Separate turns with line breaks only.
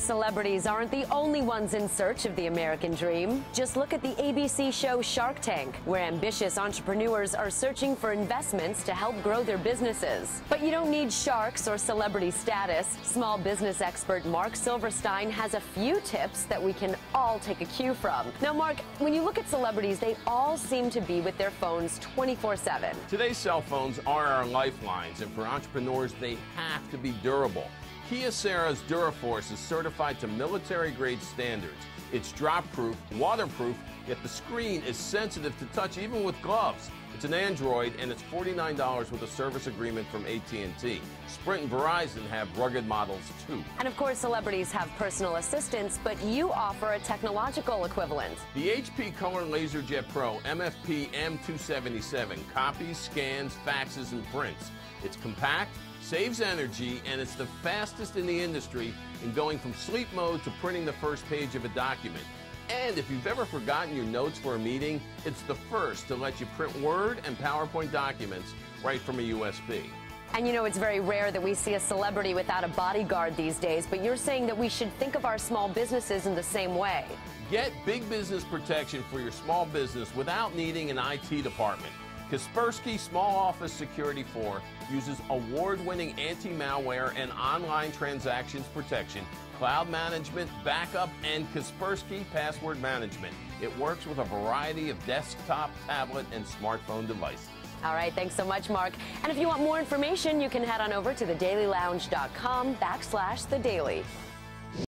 Celebrities aren't the only ones in search of the American dream. Just look at the ABC show Shark Tank, where ambitious entrepreneurs are searching for investments to help grow their businesses. But you don't need sharks or celebrity status. Small business expert Marc Silverstein has a few tips that we can all take a cue from. Now, Marc, when you look at celebrities, they all seem to be with their phones 24 7.
Today's cell phones are our lifelines, and for entrepreneurs, they have to be durable. Kyocera's DuraForce is certified to military grade standards. It's drop proof, waterproof, yet the screen is sensitive to touch even with gloves. It's an Android and it's $49 with a service agreement from AT&T. Sprint and Verizon have rugged models too.
And of course, celebrities have personal assistants, but you offer a technological equivalent.
The HP Color LaserJet Pro MFP M277 copies, scans, faxes, and prints. It's compact, saves energy, and it's the fastest in the industry in going from sleep mode to printing the first page of a document. And if you've ever forgotten your notes for a meeting, it's the first to let you print Word and PowerPoint documents right from a USB.
And you know, it's very rare that we see a celebrity without a bodyguard these days, but you're saying that we should think of our small businesses in the same way.
Get big business protection for your small business without needing an IT department. Kaspersky Small Office Security 4 uses award-winning anti-malware and online transactions protection, cloud management, backup, and Kaspersky password management. It works with a variety of desktop, tablet, and smartphone devices.
All right, thanks so much, Marc. And if you want more information, you can head on over to thedailylounge.com backslash the daily.